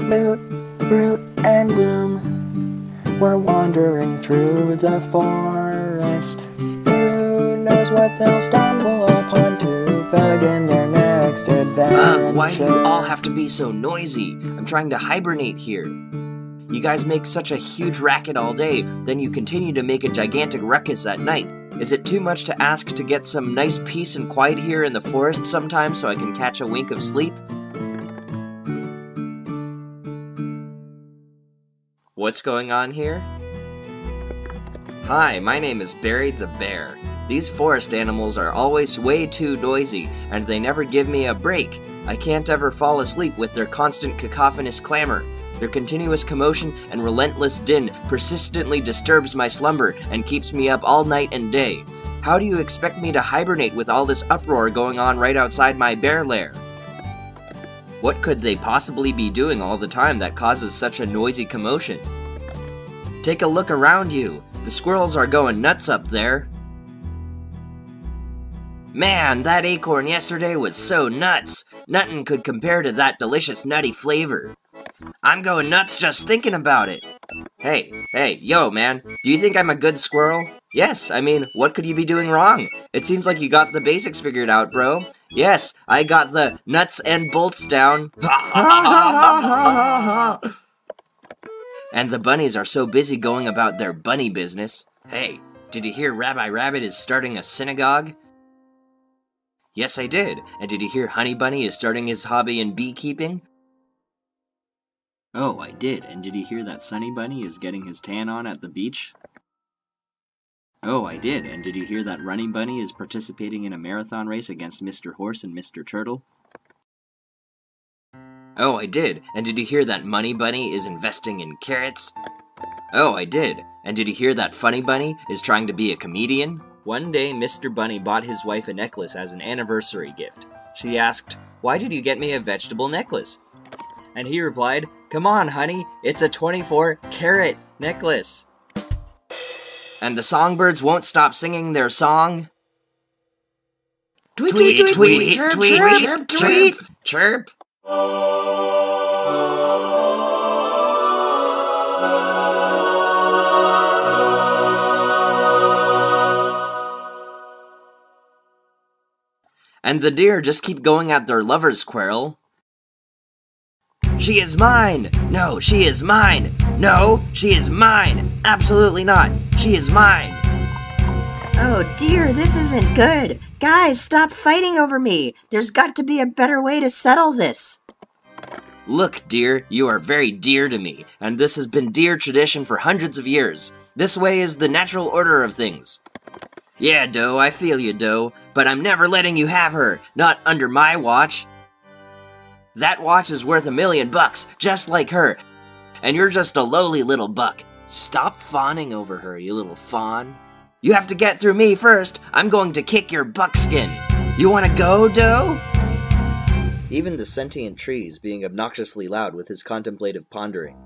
Lute, Brute, and Loom were wandering through the forest. Who knows what they'll stumble upon to begin their next adventure? Ugh, why do you all have to be so noisy? I'm trying to hibernate here. You guys make such a huge racket all day, then you continue to make a gigantic ruckus at night. Is it too much to ask to get some nice peace and quiet here in the forest sometime so I can catch a wink of sleep? What's going on here? Hi, my name is Barry the Bear. These forest animals are always way too noisy, and they never give me a break. I can't ever fall asleep with their constant cacophonous clamor. Their continuous commotion and relentless din persistently disturbs my slumber and keeps me up all night and day. How do you expect me to hibernate with all this uproar going on right outside my bear lair? What could they possibly be doing all the time that causes such a noisy commotion? Take a look around you. The squirrels are going nuts up there. Man, that acorn yesterday was so nuts. Nothing could compare to that delicious nutty flavor. I'm going nuts just thinking about it. Hey, hey, yo, man, do you think I'm a good squirrel? Yes, I mean, what could you be doing wrong? It seems like you got the basics figured out, bro. Yes, I got the nuts and bolts down. and the bunnies are so busy going about their bunny business. Hey, did you hear Rabbi Rabbit is starting a synagogue? Yes, I did. And did you hear Honey Bunny is starting his hobby in beekeeping? Oh, I did. And did you hear that Sunny Bunny is getting his tan on at the beach? Oh, I did. And did you hear that Running Bunny is participating in a marathon race against Mr. Horse and Mr. Turtle? Oh, I did. And did you hear that Money Bunny is investing in carrots? Oh, I did. And did you hear that Funny Bunny is trying to be a comedian? One day, Mr. Bunny bought his wife a necklace as an anniversary gift. She asked, Why did you get me a vegetable necklace? And he replied, Come on, honey, it's a 24 carat necklace. And the songbirds won't stop singing their song. Tweet, tweet, tweet, tweet, tweet, tweet, tweet, chirp. And the deer just keep going at their lover's quarrel. She is mine! No, she is mine! No, she is mine! Absolutely not! She is mine! Oh dear, this isn't good. Guys, stop fighting over me. There's got to be a better way to settle this. Look, dear, you are very dear to me, and this has been dear tradition for hundreds of years. This way is the natural order of things. Yeah, Doe, I feel you, Doe, but I'm never letting you have her, not under my watch. That watch is worth a million bucks, just like her, and you're just a lowly little buck. Stop fawning over her, you little fawn. You have to get through me first. I'm going to kick your buckskin. You want to go, Doe? Even the sentient trees being obnoxiously loud with his contemplative pondering.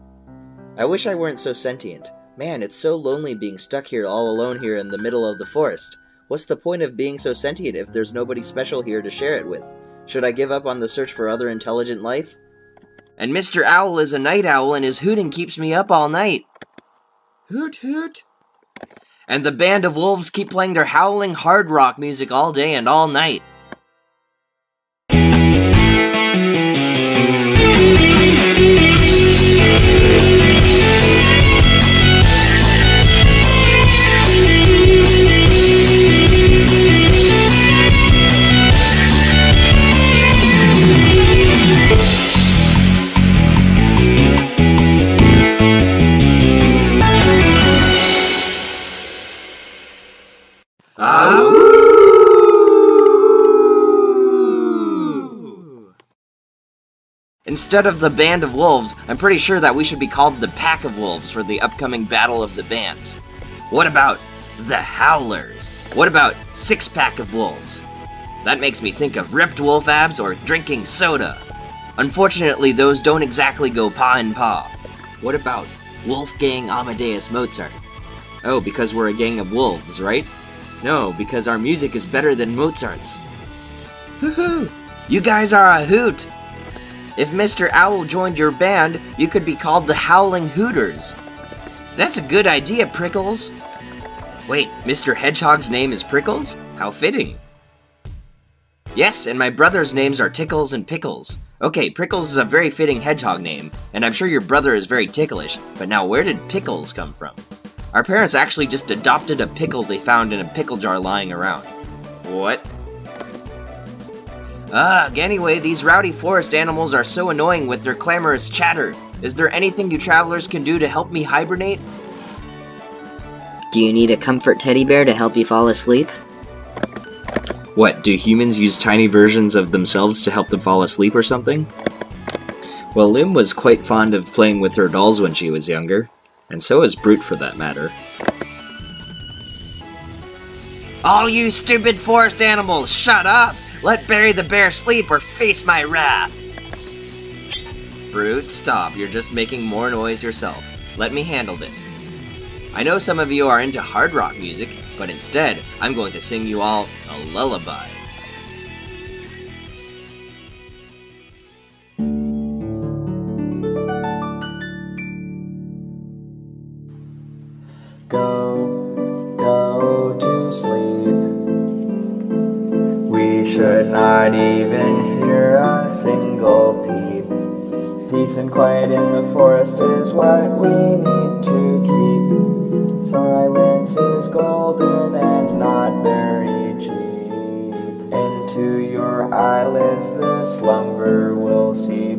I wish I weren't so sentient. Man, it's so lonely being stuck here all alone here in the middle of the forest. What's the point of being so sentient if there's nobody special here to share it with? Should I give up on the search for other intelligent life? And Mr. Owl is a night owl and his hooting keeps me up all night. Hoot hoot. And the band of wolves keep playing their howling hard rock music all day and all night. Instead of the Band of Wolves, I'm pretty sure that we should be called the Pack of Wolves for the upcoming Battle of the Bands. What about the Howlers? What about Six Pack of Wolves? That makes me think of ripped wolf abs or drinking soda. Unfortunately, those don't exactly go paw in paw. What about Wolfgang Amadeus Mozart? Oh, because we're a gang of wolves, right? No, because our music is better than Mozart's. Hoo-hoo! You guys are a hoot! If Mr. Owl joined your band, you could be called the Howling Hooters. That's a good idea, Prickles. Wait, Mr. Hedgehog's name is Prickles? How fitting. Yes, and my brother's names are Tickles and Pickles. Okay, Prickles is a very fitting hedgehog name, and I'm sure your brother is very ticklish, but now where did Pickles come from? Our parents actually just adopted a pickle they found in a pickle jar lying around. What? Ugh, anyway, these rowdy forest animals are so annoying with their clamorous chatter. Is there anything you travelers can do to help me hibernate? Do you need a comfort teddy bear to help you fall asleep? What, do humans use tiny versions of themselves to help them fall asleep or something? Well, Loom was quite fond of playing with her dolls when she was younger, and so is Brute for that matter. All you stupid forest animals, shut up! Let Barry the Bear sleep or face my wrath! Brute, stop. You're just making more noise yourself. Let me handle this. I know some of you are into hard rock music, but instead, I'm going to sing you all a lullaby. Should not even hear a single peep. Peace and quiet in the forest is what we need to keep. Silence is golden and not very cheap. Into your eyelids the slumber will seep.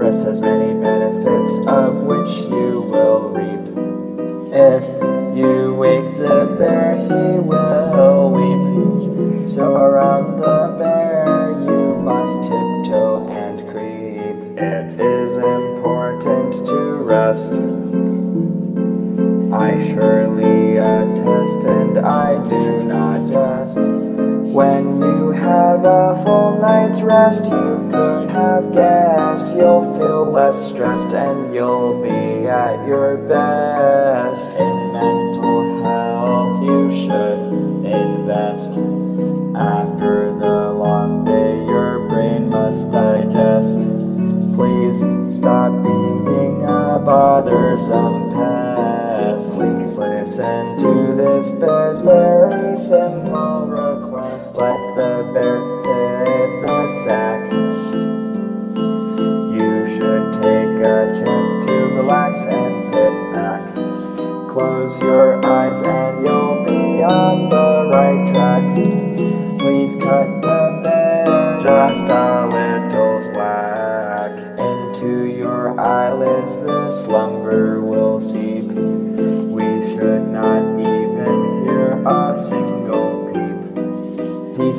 Rest has many benefits of which you will reap. If you wake the bear, he will. So around the bear you must tiptoe and creep. It is important to rest. I surely attest, and I do not jest. When you have a full night's rest, you could have guessed you'll feel less stressed and you'll be at your best. In mental health, you should invest. Bothersome pest. Please listen to this bear's very simple request. Let the bear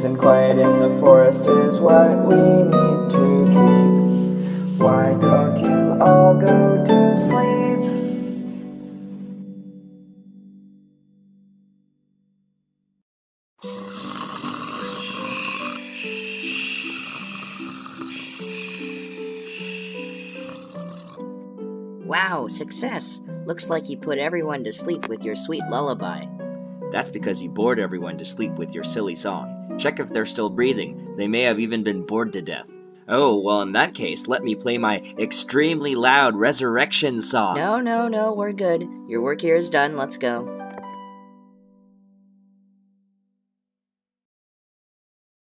Peace and quiet in the forest is what we need to keep. Why don't you all go to sleep? Wow, success! Looks like you put everyone to sleep with your sweet lullaby. That's because you bored everyone to sleep with your silly song. Check if they're still breathing. They may have even been bored to death. Oh, well, in that case, let me play my extremely loud resurrection song. No, no, no, we're good. Your work here is done. Let's go.